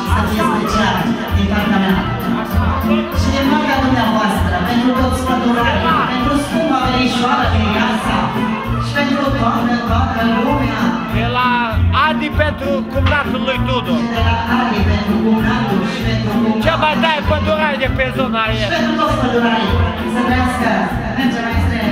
special din partea mea. Și din partea dumneavoastră, pentru toți pădurarii, pentru scumpa verișoară din casa și pentru toată, toată lumea. De la Adi pentru cumnatul lui Tudu. Și de la Adi pentru cumnatul și pentru cumnatul. Ce mai dai pădurare de pe zona Și aia? pentru toți pădurarii. Să trăiască. Merge mai strâne.